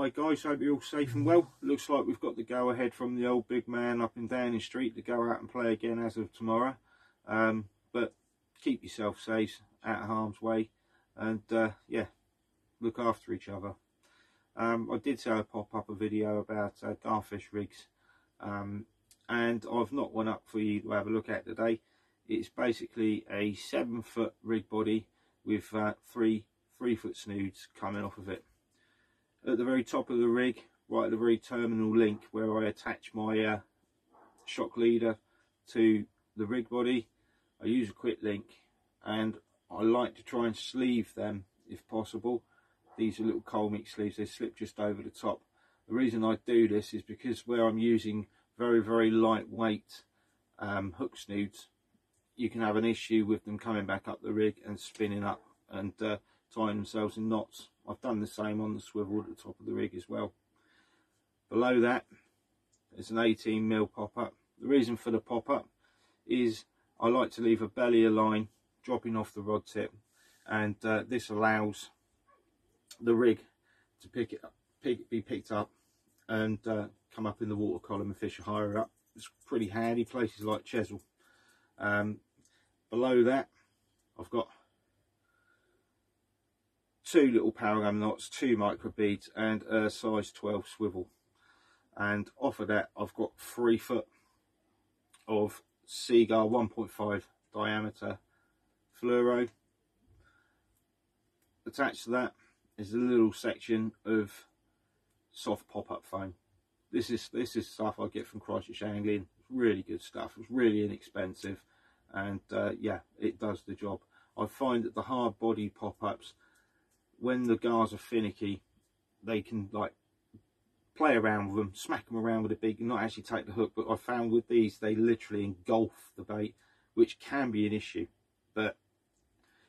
Hi guys, hope you're all safe and well. Looks like we've got the go ahead from the old big man up in Downing Street to go out and play again as of tomorrow. Um, but keep yourself safe, out of harm's way, and uh, yeah, look after each other. Um, I did say I'd pop up a video about uh, garfish rigs, um, and I've not one up for you to have a look at today. It's basically a seven foot rig body with uh, three three foot snoods coming off of it at the very top of the rig, right at the very terminal link where I attach my uh, shock leader to the rig body, I use a quick link and I like to try and sleeve them if possible. These are little Colmic sleeves, they slip just over the top. The reason I do this is because where I'm using very, very lightweight um, hook snoods, you can have an issue with them coming back up the rig and spinning up and uh, tying themselves in knots. I've done the same on the swivel at the top of the rig as well. Below that is an 18 mil pop-up. The reason for the pop-up is I like to leave a belly line dropping off the rod tip and uh, this allows the rig to pick it up, pick, be picked up and uh, come up in the water column and fish higher up. It's pretty handy places like Chesil. Um, below that I've got two little power gum knots, two micro beads and a size 12 swivel. And off of that I've got three foot of Seaguar 1.5 diameter fluoro. Attached to that is a little section of soft pop-up foam. This is this is stuff I get from Christchurch Angling. Really good stuff. It's really inexpensive, and uh, yeah, it does the job. I find that the hard body pop-ups when the guys are finicky, they can like play around with them, smack them around with a beak, and not actually take the hook. But I found with these, they literally engulf the bait, which can be an issue. But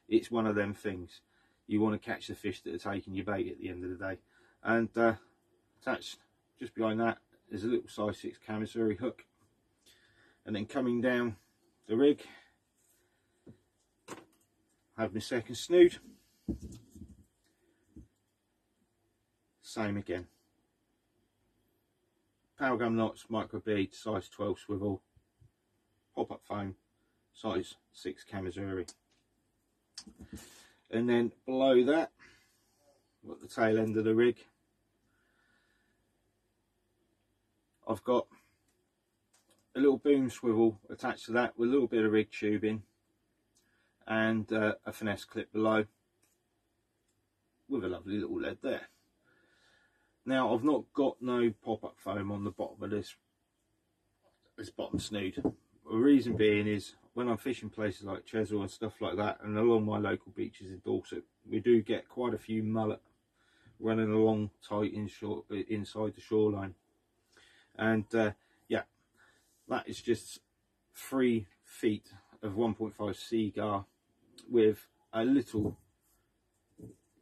it's one of them things. You want to catch the fish that are taking your bait at the end of the day. And uh, attached just behind that is a little size 6 Camassuri hook. And then coming down the rig, I have my second snood. Same again. Power gum knots, micro bead, size 12 swivel, pop up foam, size 6 Camassuri. And then below that, at the tail end of the rig, I've got a little boom swivel attached to that with a little bit of rig tubing and uh, a finesse clip below with a lovely little lead there. Now I've not got no pop-up foam on the bottom of this this bottom snood. The reason being is when I'm fishing places like Chesil and stuff like that and along my local beaches in Dorset we do get quite a few mullet running along tight in short, inside the shoreline and uh, yeah that is just three feet of 1.5 Seaguar with a little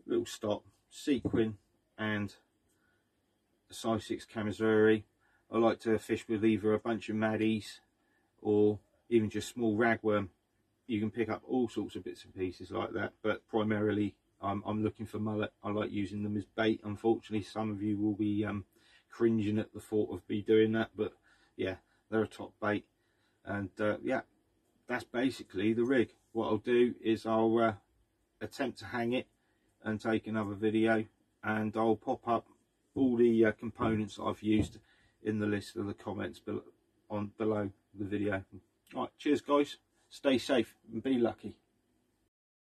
little stop sequin and size 6 Camassuri. I like to fish with either a bunch of maddies or even just small ragworm. You can pick up all sorts of bits and pieces like that, but primarily I'm, I'm looking for mullet. I like using them as bait. Unfortunately, some of you will be um, cringing at the thought of me doing that, but yeah, they're a top bait. And uh, yeah, that's basically the rig. What I'll do is I'll uh, attempt to hang it and take another video and I'll pop up all the uh, components I've used in the list of the comments below, on below the video. All right, cheers guys. Stay safe and be lucky.